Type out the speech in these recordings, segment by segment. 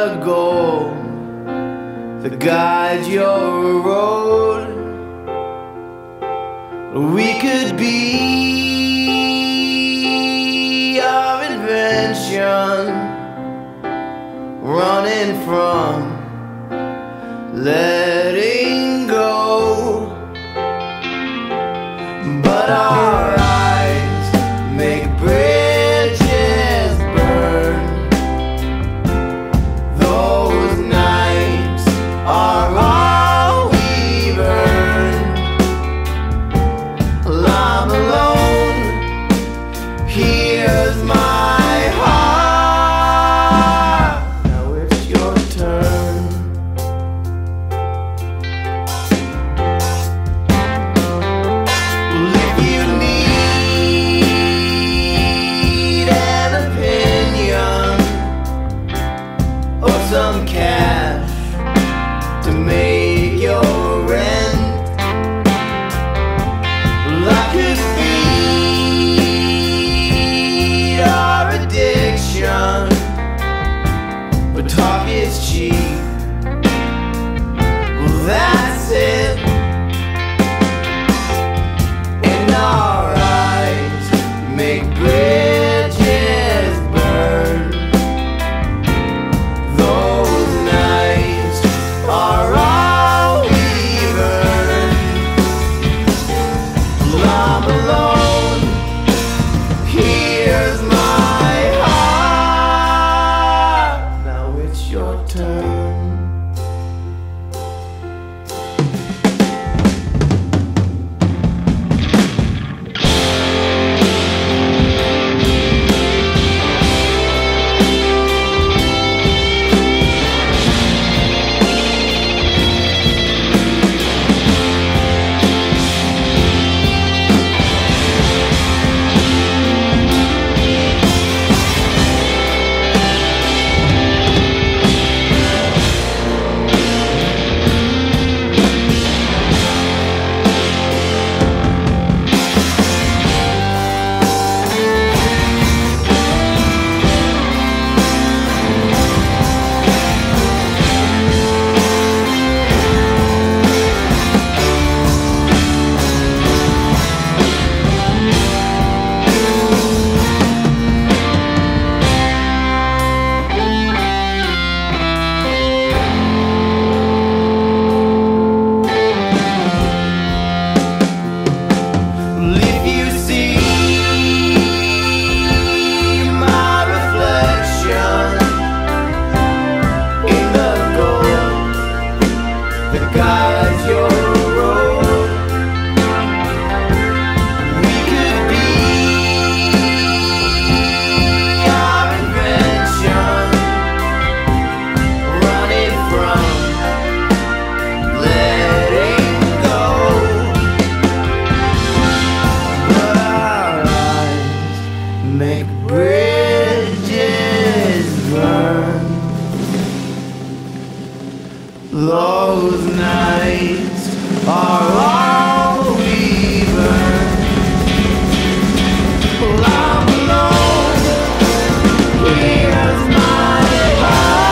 the goal that guide your road. We could be our invention, running from. Let make bridges burn. Those nights are all we burn. Well, I'm alone. Here's my heart.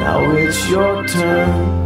Now it's your turn.